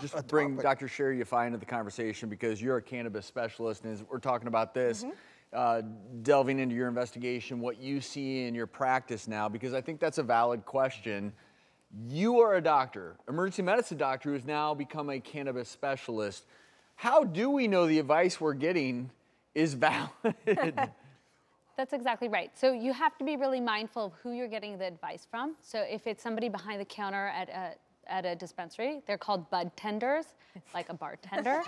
just bring Dr. Sherry Yafai into the conversation because you're a cannabis specialist, and as we're talking about this, uh, delving into your investigation, what you see in your practice now, because I think that's a valid question. You are a doctor, emergency medicine doctor, who has now become a cannabis specialist. How do we know the advice we're getting is valid? That's exactly right. So you have to be really mindful of who you're getting the advice from. So if it's somebody behind the counter at a at a dispensary, they're called bud tenders, like a bartender.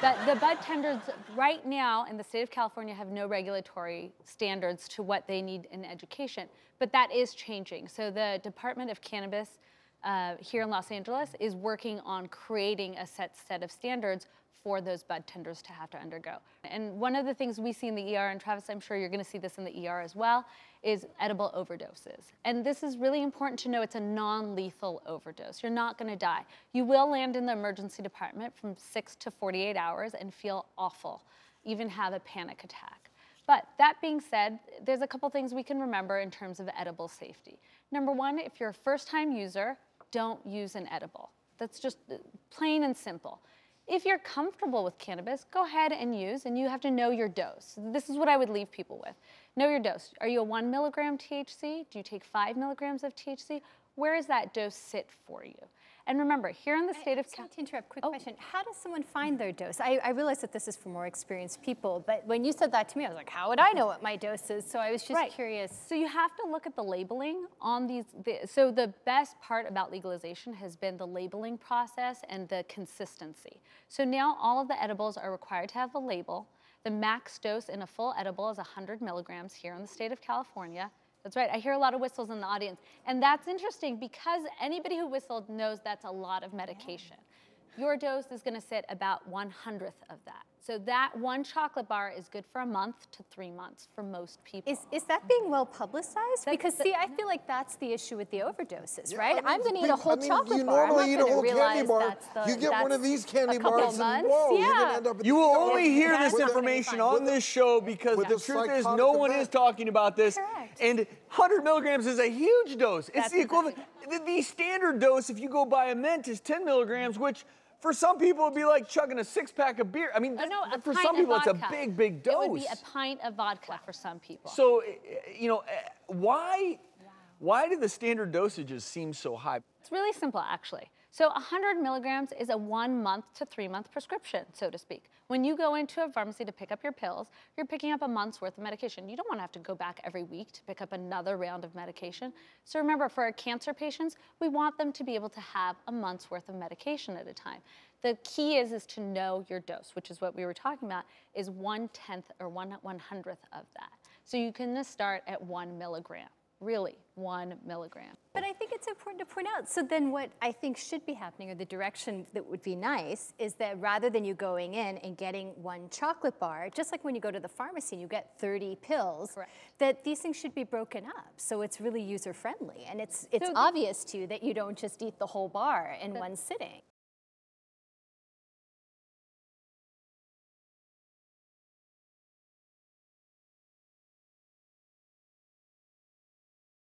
but the bud tenders right now in the state of California have no regulatory standards to what they need in education, but that is changing. So the Department of Cannabis uh, here in Los Angeles is working on creating a set set of standards for those bud tenders to have to undergo. And one of the things we see in the ER, and Travis, I'm sure you're gonna see this in the ER as well, is edible overdoses. And this is really important to know it's a non-lethal overdose. You're not gonna die. You will land in the emergency department from six to 48 hours and feel awful, even have a panic attack. But that being said, there's a couple things we can remember in terms of edible safety. Number one, if you're a first time user, don't use an edible. That's just plain and simple. If you're comfortable with cannabis, go ahead and use, and you have to know your dose. This is what I would leave people with. Know your dose. Are you a one milligram THC? Do you take five milligrams of THC? Where does that dose sit for you? And remember, here in the state I, of California. to interrupt, quick oh. question. How does someone find their dose? I, I, realize that this is for more experienced people, but when you said that to me, I was like, how would I know what my dose is? So I was just right. curious. So you have to look at the labeling on these. The, so the best part about legalization has been the labeling process and the consistency. So now all of the edibles are required to have a label. The max dose in a full edible is 100 milligrams here in the state of California. That's right. I hear a lot of whistles in the audience. And that's interesting because anybody who whistled knows that's a lot of medication. Your dose is going to sit about one hundredth of that. So that one chocolate bar is good for a month to three months for most people. Is, is that being well publicized? That's because the, see, I feel like that's the issue with the overdoses, yeah, right? I am going to eat a whole I mean, chocolate you bar. normally eat a whole candy bar. The, you get one of these candy bars, and whoa, yeah. you're end up. You will only hear this information on this show because the truth is, no one is talking about this. And 100 milligrams is a huge dose. It's that's the equivalent. The, the standard dose, if you go buy a mint, is 10 milligrams, which for some people, it'd be like chugging a six pack of beer. I mean, oh, no, for some people, it's a big, big dose. It would be a pint of vodka for some people. So, eh, eh, you know, eh, why, wow. why do the standard dosages seem so high? It's really simple, actually. So 100 milligrams is a one month to three month prescription, so to speak. When you go into a pharmacy to pick up your pills, you're picking up a month's worth of medication. You don't want to have to go back every week to pick up another round of medication. So remember, for our cancer patients, we want them to be able to have a month's worth of medication at a time. The key is, is to know your dose, which is what we were talking about, is one tenth or one one hundredth of that. So you can start at one milligram really one milligram. But I think it's important to point out, so then what I think should be happening, or the direction that would be nice, is that rather than you going in and getting one chocolate bar, just like when you go to the pharmacy and you get 30 pills, Correct. that these things should be broken up. So it's really user friendly. And it's, it's so obvious to you that you don't just eat the whole bar in one sitting.